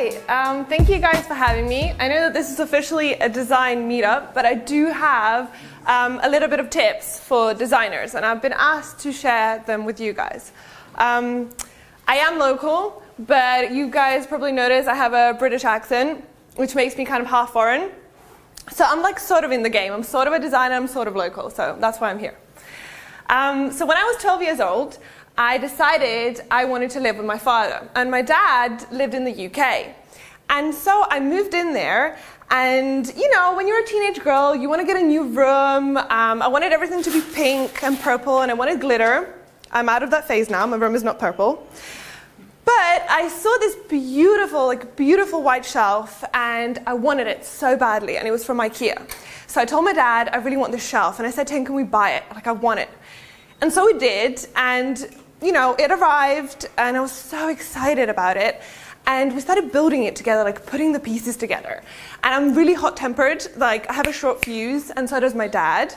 Um, thank you guys for having me. I know that this is officially a design meetup, but I do have um, a little bit of tips for designers, and I've been asked to share them with you guys. Um, I am local, but you guys probably notice I have a British accent, which makes me kind of half foreign. So I'm like sort of in the game. I'm sort of a designer, I'm sort of local, so that's why I'm here. Um, so when I was 12 years old, I decided I wanted to live with my father. And my dad lived in the UK. And so I moved in there. And, you know, when you're a teenage girl, you want to get a new room. Um, I wanted everything to be pink and purple, and I wanted glitter. I'm out of that phase now. My room is not purple. But I saw this beautiful, like beautiful white shelf, and I wanted it so badly, and it was from IKEA. So I told my dad, I really want this shelf, and I said to him, can we buy it? Like, I want it. And so we did, and you know, it arrived, and I was so excited about it. And we started building it together, like putting the pieces together. And I'm really hot tempered, like, I have a short fuse, and so does my dad.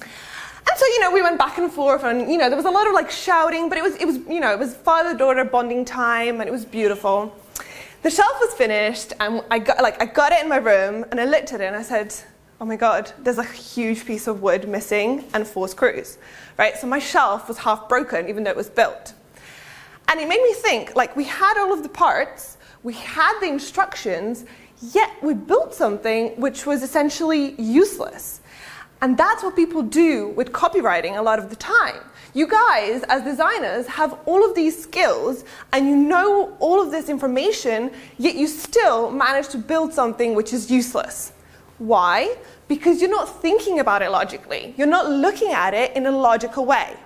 And so, you know, we went back and forth, and, you know, there was a lot of like shouting, but it was, it was you know, it was father daughter bonding time, and it was beautiful. The shelf was finished, and I got, like, I got it in my room, and I looked at it, and I said, oh my god, there's a huge piece of wood missing and four screws, right? So my shelf was half broken even though it was built. And it made me think, like we had all of the parts, we had the instructions, yet we built something which was essentially useless. And that's what people do with copywriting a lot of the time. You guys, as designers, have all of these skills and you know all of this information, yet you still manage to build something which is useless. Why? Because you're not thinking about it logically. You're not looking at it in a logical way.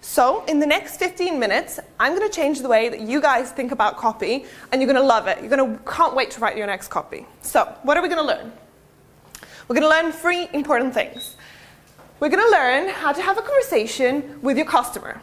So, in the next 15 minutes, I'm going to change the way that you guys think about copy, and you're going to love it. You're going to can't wait to write your next copy. So, what are we going to learn? We're going to learn three important things. We're going to learn how to have a conversation with your customer.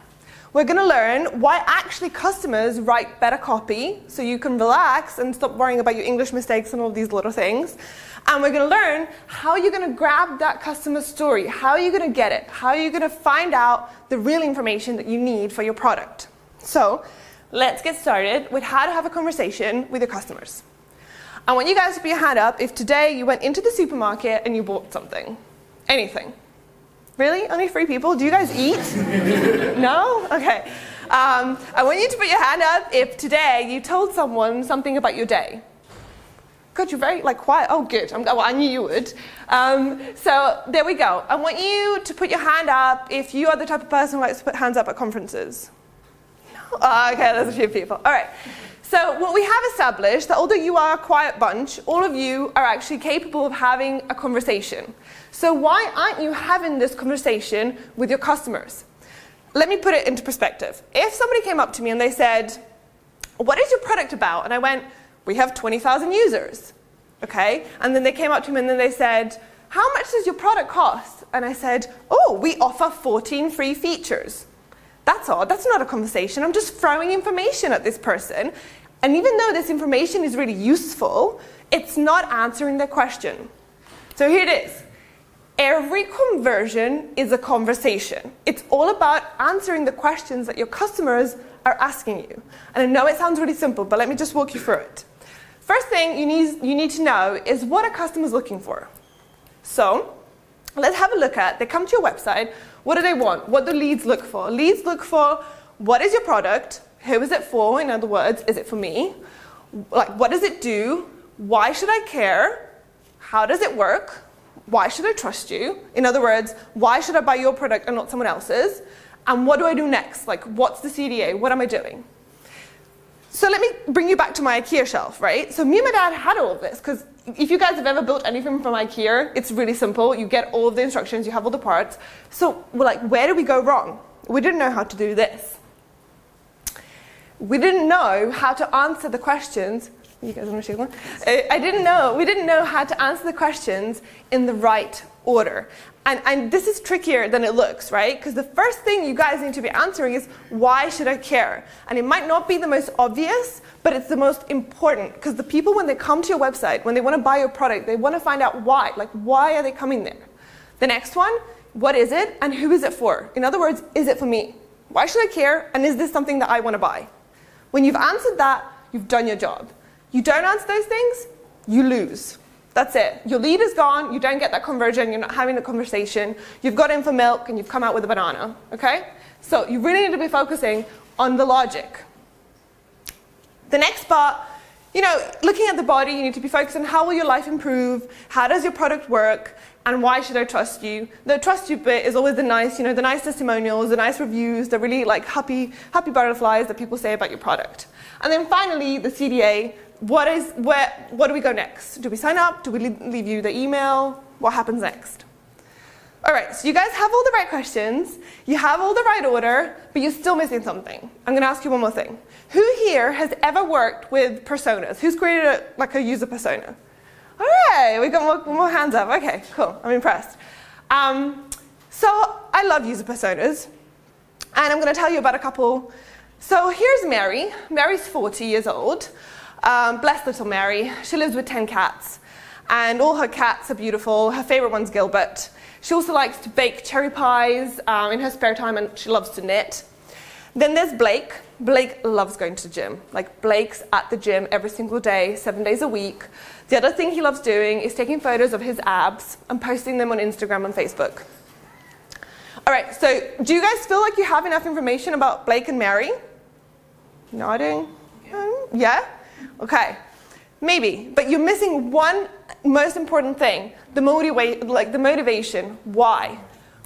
We're going to learn why actually customers write better copy so you can relax and stop worrying about your English mistakes and all these little things. And we're going to learn how you're going to grab that customer story. How are you going to get it? How are you going to find out the real information that you need for your product? So let's get started with how to have a conversation with your customers. I want you guys to put your hand up if today you went into the supermarket and you bought something. Anything. Really? Only three people? Do you guys eat? no? Okay. Um, I want you to put your hand up if today you told someone something about your day. God, you're very like quiet. Oh, good. I'm, well, I knew you would. Um, so there we go. I want you to put your hand up if you are the type of person who likes to put hands up at conferences. No? Oh, okay, there's a few people. All right. So what we have established that although you are a quiet bunch, all of you are actually capable of having a conversation. So why aren't you having this conversation with your customers? Let me put it into perspective. If somebody came up to me and they said, what is your product about? And I went, we have 20,000 users. Okay? And then they came up to me and then they said, how much does your product cost? And I said, oh, we offer 14 free features. That's odd. That's not a conversation. I'm just throwing information at this person. And even though this information is really useful, it's not answering the question. So here it is. Every conversion is a conversation. It's all about answering the questions that your customers are asking you. And I know it sounds really simple, but let me just walk you through it. First thing you need, you need to know is what a customer is looking for? So let's have a look at, they come to your website, what do they want? What do leads look for? Leads look for what is your product? Who is it for? In other words, is it for me? Like, what does it do? Why should I care? How does it work? why should I trust you? In other words, why should I buy your product and not someone else's? And what do I do next? Like, what's the CTA? What am I doing? So let me bring you back to my IKEA shelf, right? So me and my dad had all of this because if you guys have ever built anything from IKEA, it's really simple. You get all of the instructions, you have all the parts. So we're like, where did we go wrong? We didn't know how to do this. We didn't know how to answer the questions you guys want to one? Uh, I didn't know. We didn't know how to answer the questions in the right order. And, and this is trickier than it looks, right? Because the first thing you guys need to be answering is, why should I care? And it might not be the most obvious, but it's the most important. Because the people, when they come to your website, when they want to buy your product, they want to find out why. Like, why are they coming there? The next one, what is it and who is it for? In other words, is it for me? Why should I care? And is this something that I want to buy? When you've answered that, you've done your job. You don't answer those things, you lose. That's it. Your lead is gone, you don't get that conversion, you're not having a conversation, you've got in for milk and you've come out with a banana, okay? So you really need to be focusing on the logic. The next part, you know, looking at the body, you need to be focused on how will your life improve, how does your product work, and why should I trust you? The trust you bit is always the nice, you know, the nice testimonials, the nice reviews, the really like happy, happy butterflies that people say about your product. And then finally, the CTA, what is, where, what do we go next? Do we sign up? Do we leave you the email? What happens next? All right, so you guys have all the right questions, you have all the right order, but you're still missing something. I'm gonna ask you one more thing. Who here has ever worked with personas? Who's created a, like a user persona? All right, we got more, more hands up. Okay, cool. I'm impressed. Um, so I love user personas, and I'm going to tell you about a couple. So here's Mary. Mary's 40 years old. Um, bless little Mary. She lives with 10 cats, and all her cats are beautiful. Her favorite one's Gilbert. She also likes to bake cherry pies um, in her spare time, and she loves to knit. Then there's Blake. Blake loves going to the gym. Like, Blake's at the gym every single day, seven days a week. The other thing he loves doing is taking photos of his abs and posting them on Instagram and Facebook. All right, so do you guys feel like you have enough information about Blake and Mary? Nodding? Um, yeah? Okay. Maybe, but you're missing one most important thing, the motiva- like the motivation. Why?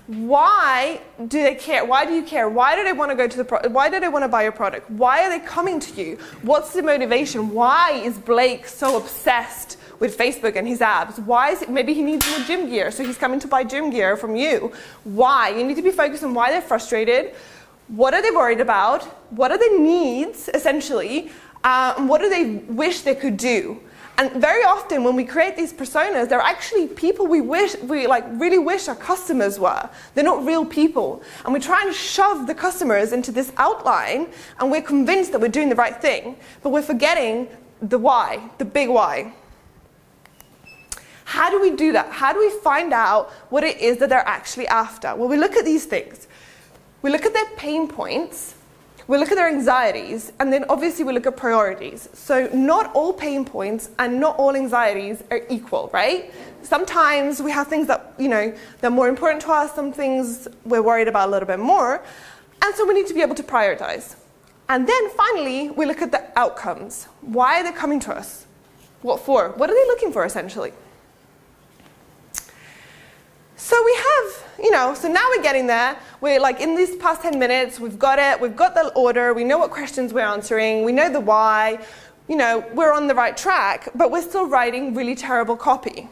Why do they care? Why do you care? Why do they want to go to the pro- why do they want to buy your product? Why are they coming to you? What's the motivation? Why is Blake so obsessed with Facebook and his abs? Why is it maybe he needs more gym gear, so he's coming to buy gym gear from you? Why? You need to be focused on why they're frustrated. What are they worried about? What are their needs, essentially? Uh, and what do they wish they could do? And very often when we create these personas, they're actually people we wish we like really wish our customers were. They're not real people. And we try and shove the customers into this outline and we're convinced that we're doing the right thing, but we're forgetting the why, the big why. How do we do that? How do we find out what it is that they're actually after? Well, we look at these things. We look at their pain points we look at their anxieties, and then obviously we look at priorities. So, not all pain points and not all anxieties are equal, right? Sometimes we have things that, you know, that are more important to us, some things we're worried about a little bit more, and so we need to be able to prioritize. And then finally, we look at the outcomes. Why are they coming to us? What for? What are they looking for essentially? So we have, you know, so now we're getting there. We're like in these past 10 minutes, we've got it, we've got the order, we know what questions we're answering, we know the why, you know, we're on the right track, but we're still writing really terrible copy.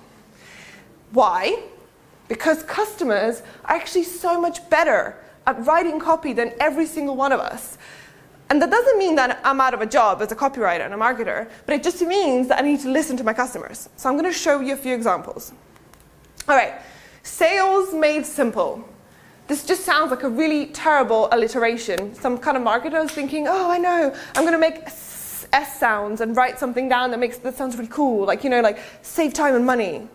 Why? Because customers are actually so much better at writing copy than every single one of us. And that doesn't mean that I'm out of a job as a copywriter and a marketer, but it just means that I need to listen to my customers. So I'm going to show you a few examples. All right. Sales made simple. This just sounds like a really terrible alliteration. Some kind of marketer is thinking, oh, I know, I'm going to make S sounds and write something down that makes that sounds really cool, like you know, like save time and money.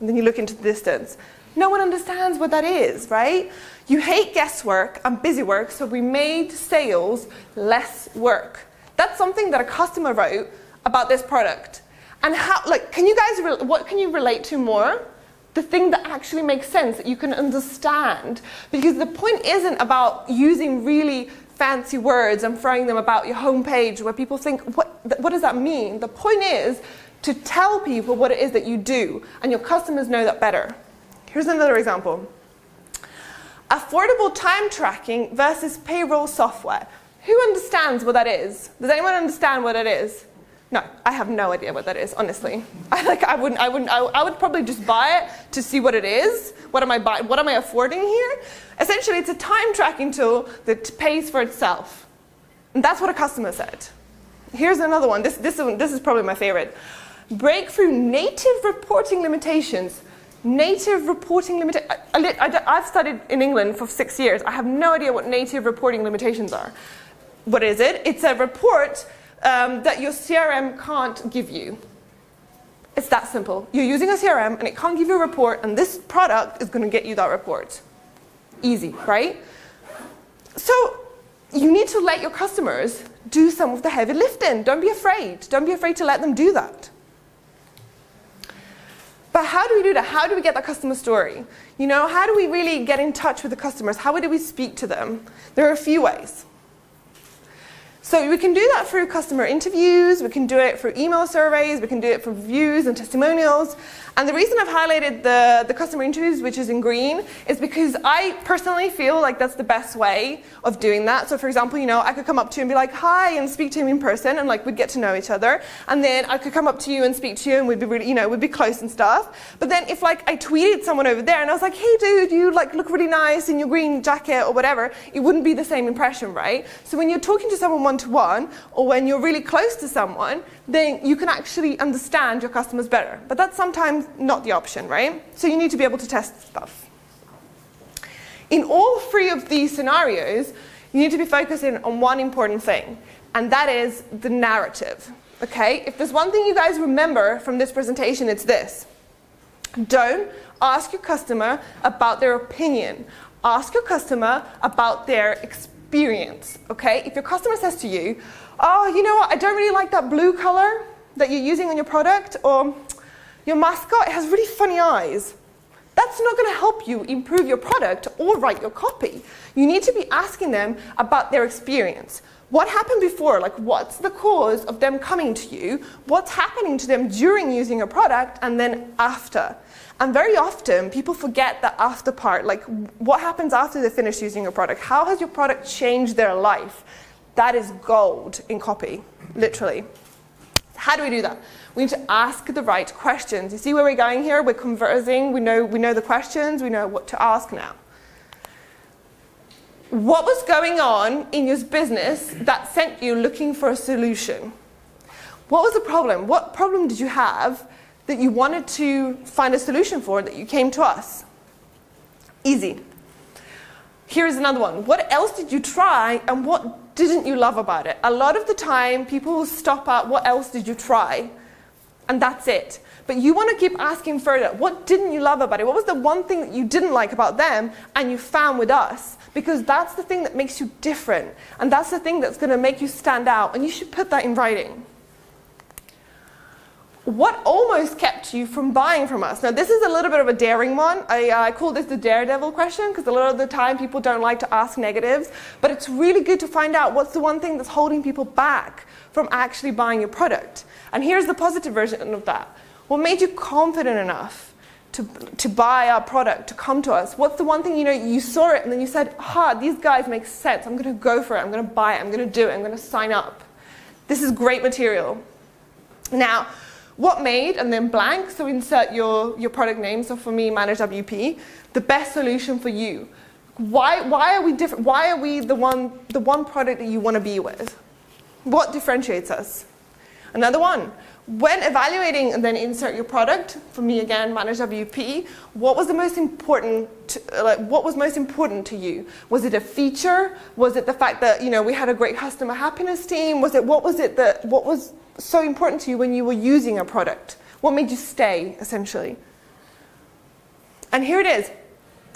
And then you look into the distance. No one understands what that is, right? You hate guesswork and busy work, so we made sales less work. That's something that a customer wrote about this product. And how, like, can you guys, what can you relate to more? The thing that actually makes sense that you can understand. Because the point isn't about using really fancy words and throwing them about your homepage where people think, what, what does that mean? The point is to tell people what it is that you do, and your customers know that better. Here's another example affordable time tracking versus payroll software. Who understands what that is? Does anyone understand what it is? No, I have no idea what that is, honestly. I, like, I, wouldn't, I, wouldn't, I, I, would probably just buy it to see what it is. What am I buying? What am I affording here? Essentially, it's a time tracking tool that pays for itself. And that's what a customer said. Here's another one. This, this, this is probably my favorite. Breakthrough native reporting limitations. Native reporting limitations. I've studied in England for six years. I have no idea what native reporting limitations are. What is it? It's a report um, that your CRM can't give you. It's that simple. You're using a CRM and it can't give you a report, and this product is going to get you that report. Easy, right? So, you need to let your customers do some of the heavy lifting. Don't be afraid. Don't be afraid to let them do that. But how do we do that? How do we get that customer story? You know, how do we really get in touch with the customers? How do we speak to them? There are a few ways. So we can do that through customer interviews, we can do it through email surveys, we can do it for reviews and testimonials. And the reason I've highlighted the, the customer interviews, which is in green, is because I personally feel like that's the best way of doing that. So for example, you know, I could come up to you and be like, hi, and speak to him in person, and like we'd get to know each other. And then I could come up to you and speak to you, and we'd be really, you know, we'd be close and stuff. But then if like I tweeted someone over there, and I was like, hey dude, you like look really nice in your green jacket or whatever, it wouldn't be the same impression, right? So when you're talking to someone one to one, or when you're really close to someone, then you can actually understand your customers better. But that's sometimes not the option, right? So you need to be able to test stuff. In all three of these scenarios, you need to be focusing on one important thing, and that is the narrative. Okay? If there's one thing you guys remember from this presentation, it's this. Don't ask your customer about their opinion. Ask your customer about their experience. Okay? If your customer says to you, oh, you know what, I don't really like that blue color that you're using on your product, or your mascot has really funny eyes. That's not going to help you improve your product or write your copy. You need to be asking them about their experience. What happened before? Like, what's the cause of them coming to you? What's happening to them during using a product and then after? And very often, people forget the after part. Like, what happens after they finish using your product? How has your product changed their life? That is gold in copy, literally. How do we do that? We need to ask the right questions. You see where we're going here? We're conversing, we know, we know the questions, we know what to ask now. What was going on in your business that sent you looking for a solution? What was the problem? What problem did you have that you wanted to find a solution for that you came to us? Easy. Here's another one. What else did you try and what didn't you love about it? A lot of the time, people will stop at what else did you try? And that's it. But you want to keep asking further. What didn't you love about it? What was the one thing that you didn't like about them and you found with us? Because that's the thing that makes you different. And that's the thing that's going to make you stand out. And you should put that in writing what almost kept you from buying from us? Now, this is a little bit of a daring one. I, uh, I call this the daredevil question because a lot of the time people don't like to ask negatives, but it's really good to find out what's the one thing that's holding people back from actually buying your product. And here's the positive version of that. What made you confident enough to, to buy our product, to come to us? What's the one thing you know you saw it and then you said, ah, these guys make sense. I'm going to go for it. I'm going to buy it. I'm going to do it. I'm going to sign up. This is great material. Now, what made, and then blank, so insert your, your product name. So for me, Manage WP, the best solution for you. Why, why are we different? Why are we the one, the one product that you want to be with? What differentiates us? Another one. When evaluating and then insert your product, for me again, Manage WP, what was the most important, to, uh, like, what was most important to you? Was it a feature? Was it the fact that, you know, we had a great customer happiness team? Was it, what was it that, what was so important to you when you were using a product? What made you stay, essentially? And here it is.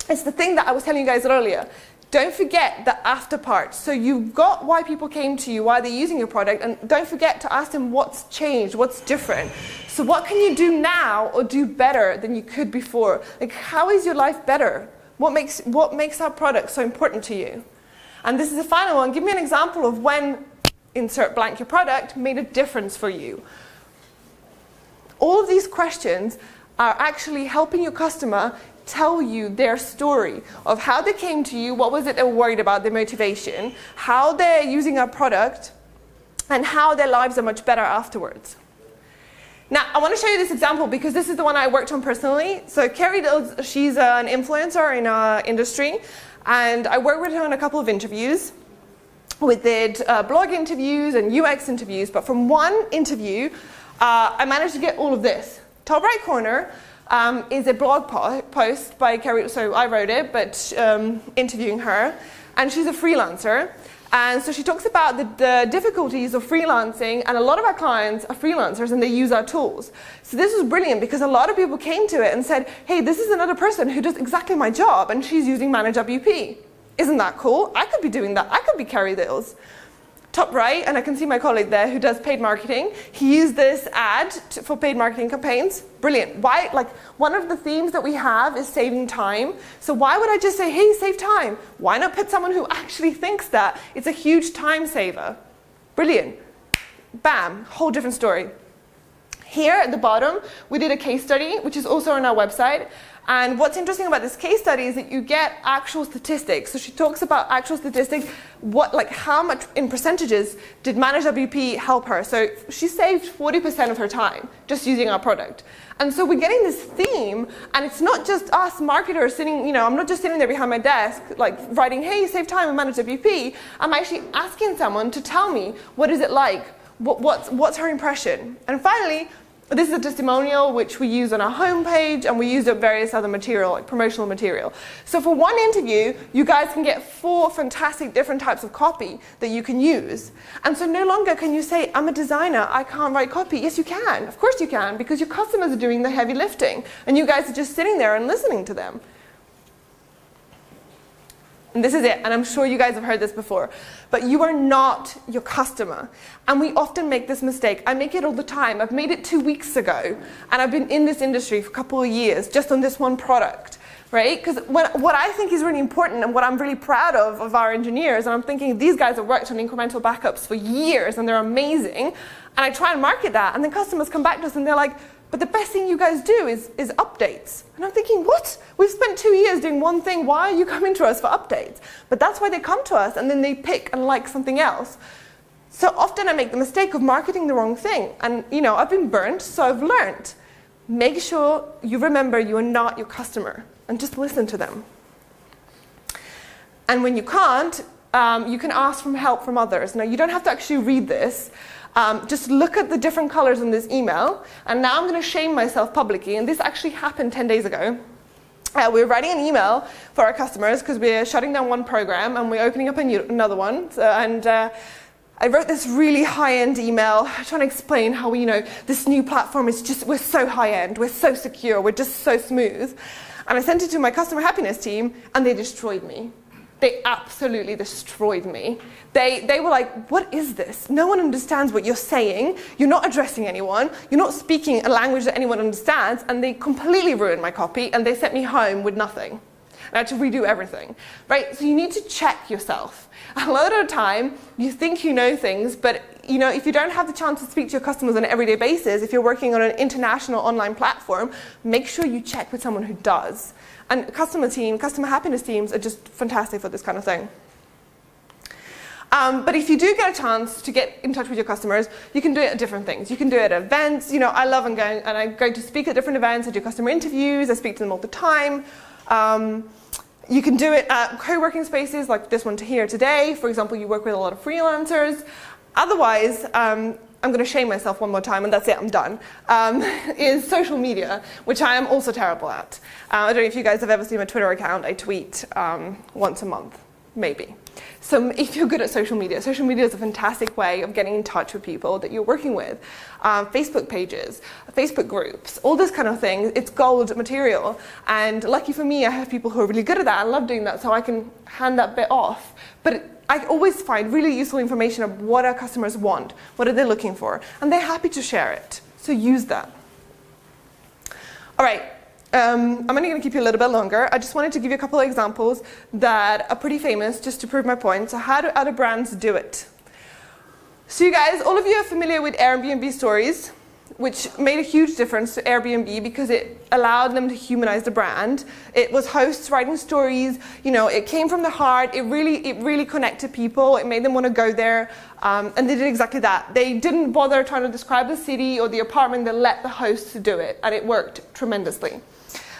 It's the thing that I was telling you guys earlier. Don't forget the after part. So you've got why people came to you, why they're using your product, and don't forget to ask them what's changed, what's different. So what can you do now or do better than you could before? Like how is your life better? What makes what makes our product so important to you? And this is the final one. Give me an example of when insert blank your product made a difference for you. All of these questions are actually helping your customer tell you their story of how they came to you, what was it they were worried about, their motivation, how they're using our product, and how their lives are much better afterwards. Now, I want to show you this example because this is the one I worked on personally. So Carrie, she's an influencer in our industry, and I worked with her on a couple of interviews. We did uh, blog interviews and UX interviews, but from one interview, uh, I managed to get all of this. Top right corner um, is a blog po post by Carrie, so I wrote it, but um, interviewing her, and she's a freelancer. And so she talks about the, the, difficulties of freelancing, and a lot of our clients are freelancers and they use our tools. So this was brilliant because a lot of people came to it and said, hey, this is another person who does exactly my job, and she's using Manage WP. Isn't that cool? I could be doing that. I could be carrying those top right, and I can see my colleague there who does paid marketing. He used this ad to, for paid marketing campaigns. Brilliant. Why? Like one of the themes that we have is saving time. So why would I just say, hey, save time? Why not put someone who actually thinks that? It's a huge time saver. Brilliant. Bam, whole different story. Here at the bottom, we did a case study, which is also on our website. And what's interesting about this case study is that you get actual statistics. So she talks about actual statistics, what like how much in percentages did Manage WP help her. So she saved 40% of her time just using our product. And so we're getting this theme, and it's not just us marketers sitting, you know, I'm not just sitting there behind my desk, like writing, hey, save time and manage WP. I'm actually asking someone to tell me what is it like, what, what's, what's her impression. And finally, this is a testimonial which we use on our homepage and we use up various other material, like promotional material. So for one interview, you guys can get four fantastic different types of copy that you can use. And so no longer can you say, I'm a designer, I can't write copy. Yes, you can. Of course you can, because your customers are doing the heavy lifting and you guys are just sitting there and listening to them. And this is it, and I'm sure you guys have heard this before, but you are not your customer. And we often make this mistake. I make it all the time. I've made it two weeks ago, and I've been in this industry for a couple of years just on this one product, right? Because what I think is really important and what I'm really proud of of our engineers, and I'm thinking these guys have worked on incremental backups for years and they're amazing, and I try and market that, and then customers come back to us and they're like, but the best thing you guys do is, is updates. And I'm thinking, what? We've spent two years doing one thing. Why are you coming to us for updates? But that's why they come to us and then they pick and like something else. So often I make the mistake of marketing the wrong thing. And you know, I've been burnt, so I've learned. Make sure you remember you are not your customer and just listen to them. And when you can't, um, you can ask for help from others. Now, you don't have to actually read this. Um, just look at the different colors in this email. And now I'm going to shame myself publicly. And this actually happened 10 days ago. Uh, we're writing an email for our customers because we're shutting down one program and we're opening up new, another one. So, and uh, I wrote this really high-end email trying to explain how we, you know, this new platform is just, we're so high-end, we're so secure, we're just so smooth. And I sent it to my customer happiness team and they destroyed me. They absolutely destroyed me. They, they were like, What is this? No one understands what you're saying. You're not addressing anyone. You're not speaking a language that anyone understands. And they completely ruined my copy and they sent me home with nothing. I had to redo everything. Right? So you need to check yourself. A lot of the time, you think you know things, but you know, if you don't have the chance to speak to your customers on an everyday basis, if you're working on an international online platform, make sure you check with someone who does. And customer team, customer happiness teams are just fantastic for this kind of thing. Um, but if you do get a chance to get in touch with your customers, you can do it at different things. You can do it at events. You know, I love and going, and I'm going to speak at different events. I do customer interviews. I speak to them all the time. Um, you can do it at co-working spaces like this one here today. For example, you work with a lot of freelancers. Otherwise, um, I'm going to shame myself one more time, and that's it, I'm done, um, is social media, which I am also terrible at. Uh, I don't know if you guys have ever seen my Twitter account. I tweet um, once a month, maybe. So if you're good at social media, social media is a fantastic way of getting in touch with people that you're working with. Uh, Facebook pages, Facebook groups, all this kind of thing, it's gold material. And lucky for me, I have people who are really good at that. I love doing that, so I can hand that bit off. But I always find really useful information of what our customers want, what are they looking for, and they're happy to share it. So use that. All right, um, I'm only going to keep you a little bit longer. I just wanted to give you a couple of examples that are pretty famous just to prove my point. So how do other brands do it? So you guys, all of you are familiar with Airbnb stories which made a huge difference to Airbnb because it allowed them to humanize the brand. It was hosts writing stories, you know, it came from the heart, it really, it really connected people, it made them want to go there, um, and they did exactly that. They didn't bother trying to describe the city or the apartment, they let the hosts do it, and it worked tremendously.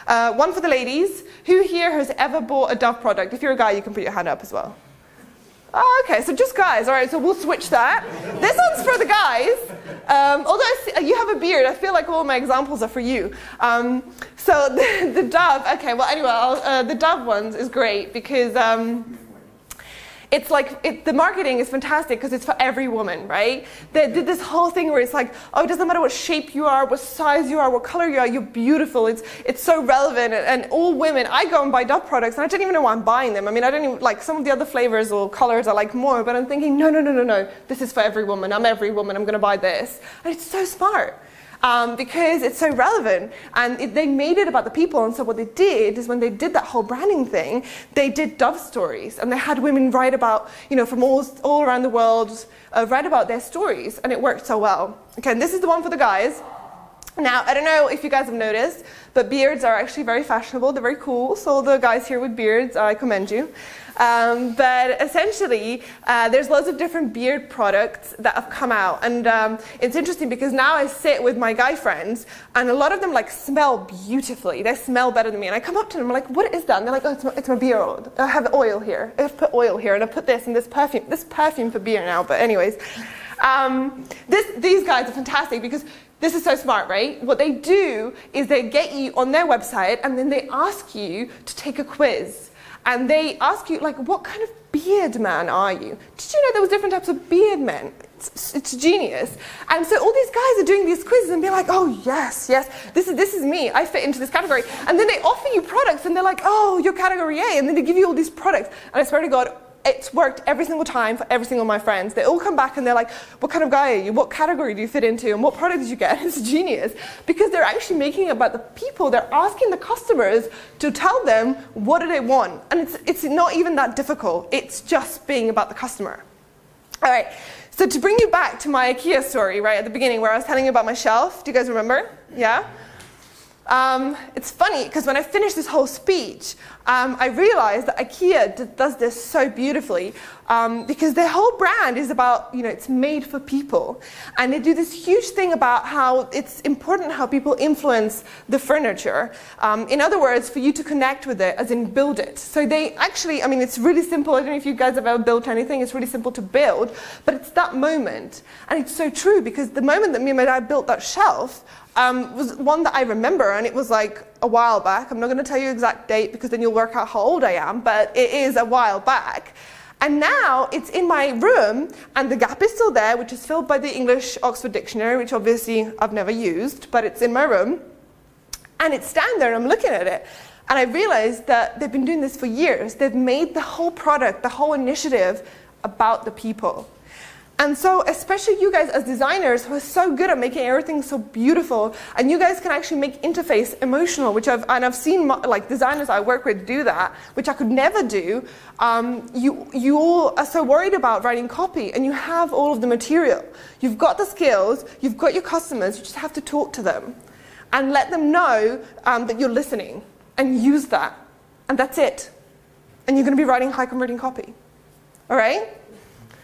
Uh, one for the ladies. Who here has ever bought a Dove product? If you're a guy, you can put your hand up as well. Oh, okay, so just guys. All right, so we'll switch that. This one's for the guys. Um, although see, you have a beard, I feel like all my examples are for you. Um, so the, the, Dove, okay, well, anyway, uh, the Dove ones is great because um, it's like it, the marketing is fantastic because it's for every woman, right? They did this whole thing where it's like, oh, it doesn't matter what shape you are, what size you are, what color you are, you're beautiful. It's it's so relevant, and, and all women. I go and buy Dove products, and I don't even know why I'm buying them. I mean, I don't even like some of the other flavors or colors I like more, but I'm thinking, no, no, no, no, no. This is for every woman. I'm every woman. I'm going to buy this, and it's so smart um, because it's so relevant. And it, they made it about the people. And so what they did is when they did that whole branding thing, they did Dove stories. And they had women write about, you know, from all, all around the world, uh, write about their stories. And it worked so well. Okay, and this is the one for the guys. Now, I don't know if you guys have noticed, but beards are actually very fashionable. They're very cool. So the guys here with beards, I commend you. Um, but essentially, uh, there's loads of different beard products that have come out. And um, it's interesting because now I sit with my guy friends, and a lot of them like smell beautifully. They smell better than me. And I come up to them, I'm like, what is that? And they're like, oh, it's my, it's my beard. I have oil here. I've put oil here, and I put this and this perfume. This perfume for beer now, but anyways. Um, this, these guys are fantastic because this is so smart, right? What they do is they get you on their website and then they ask you to take a quiz and they ask you, like, what kind of beard man are you? Did you know there was different types of beard men? It's, it's, genius. And so all these guys are doing these quizzes and be like, oh yes, yes, this is this is me. I fit into this category. And then they offer you products and they're like, oh, you're category A. And then they give you all these products. And I swear to God, it's worked every single time for every single of my friends. They all come back and they're like, what kind of guy are you? What category do you fit into? And what product did you get? It's genius. Because they're actually making it about the people. They're asking the customers to tell them what do they want. And it's, it's not even that difficult. It's just being about the customer. All right. So to bring you back to my IKEA story, right at the beginning where I was telling you about my shelf, do you guys remember? Yeah? Um, it's funny because when I finished this whole speech, um, I realized that IKEA does this so beautifully um, because their whole brand is about, you know, it's made for people. And they do this huge thing about how it's important how people influence the furniture. Um, in other words, for you to connect with it, as in build it. So they actually, I mean, it's really simple. I don't know if you guys have ever built anything, it's really simple to build, but it's that moment. And it's so true because the moment that me and my dad built that shelf, um, was one that I remember, and it was like a while back. I'm not going to tell you exact date because then you'll work out how old I am, but it is a while back. And now it's in my room, and the gap is still there, which is filled by the English Oxford Dictionary, which obviously I've never used, but it's in my room. And it's standing there, and I'm looking at it. And I realized that they've been doing this for years. They've made the whole product, the whole initiative about the people. And so, especially you guys as designers who are so good at making everything so beautiful, and you guys can actually make interface emotional, which I've and I've seen like designers I work with do that, which I could never do. Um, you you all are so worried about writing copy, and you have all of the material. You've got the skills, you've got your customers. You just have to talk to them, and let them know um, that you're listening, and use that, and that's it. And you're going to be writing high converting copy. All right.